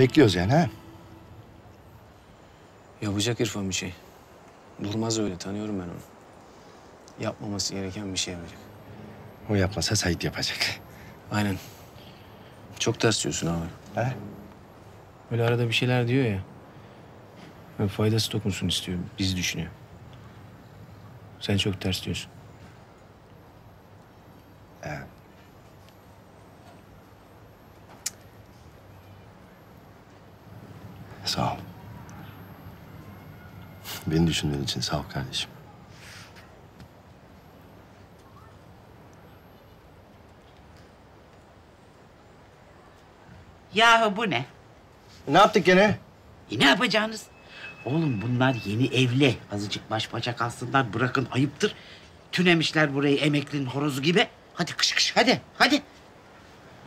Bekliyoruz yani ha? Yapacak İrfan bir şey. Durmaz öyle tanıyorum ben onu. Yapmaması gereken bir şey yapacak. O yapmasa Sait yapacak. Aynen. Çok ters diyorsun abi. Ha? Öyle arada bir şeyler diyor ya. Faydası dokunsun istiyorum. Bizi düşünüyor. Sen çok ters diyorsun. Sağ ol. Beni düşündüğün için sağ ol kardeşim. Yahu bu ne? Ne yaptık gene? E ne yapacağınız? Oğlum bunlar yeni evli. Azıcık baş başa kalsınlar bırakın ayıptır. Tünemişler burayı emeklinin horozu gibi. Hadi kış kış hadi hadi.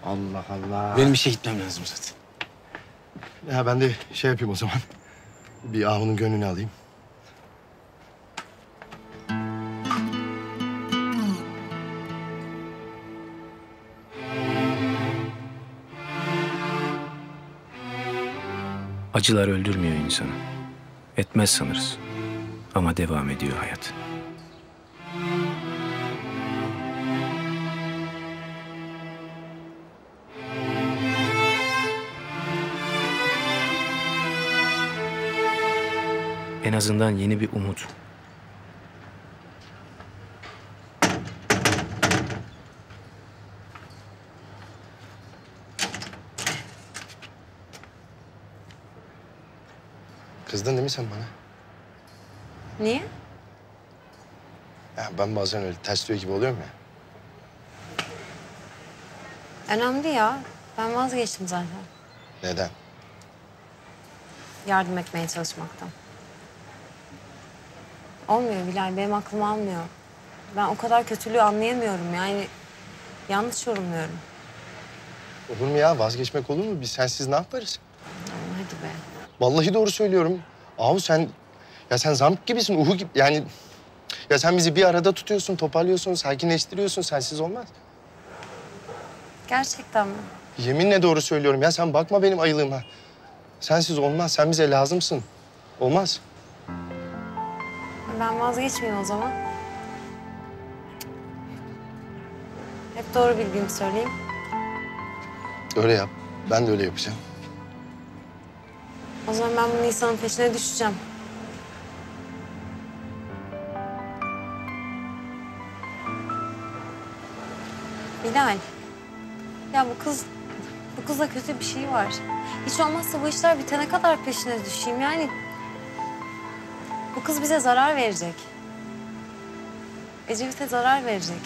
Allah Allah. Benim işe gitmem lazım zaten. Ya ben de şey yapayım o zaman. Bir Ahu'nun gönlünü alayım. Acılar öldürmüyor insanı. Etmez sanırız. Ama devam ediyor hayat. En azından yeni bir umut. Kızdın değil mi sen bana? Niye? Ya ben bazen öyle ters diyor gibi oluyorum ya. Önemli ya. Ben vazgeçtim zaten. Neden? Yardım etmeye çalışmaktan. Olmuyor Bilal. Benim aklım almıyor. Ben o kadar kötülüğü anlayamıyorum yani. Yanlış yorumluyorum. Olur mu ya? Vazgeçmek olur mu? Biz sensiz ne yaparız? Aman hadi be. Vallahi doğru söylüyorum. Ahu sen... Ya sen zamk gibisin, uhu gibi. Yani... Ya sen bizi bir arada tutuyorsun, toparlıyorsun, sakinleştiriyorsun. Sensiz olmaz. Gerçekten mi? Yeminle doğru söylüyorum. Ya sen bakma benim ayılığıma. Sensiz olmaz. Sen bize lazımsın. Olmaz. Ben vazgeçmeyeyim o zaman. Hep doğru bildiğimi söyleyeyim. Öyle yap. Ben de öyle yapacağım. O zaman ben bu Nisan'ın peşine düşeceğim. Bilal. Ya bu kız, bu kızda kötü bir şey var. Hiç olmazsa bu işler bitene kadar peşine düşeyim yani. Bu kız bize zarar verecek. Ecevit'e zarar verecek.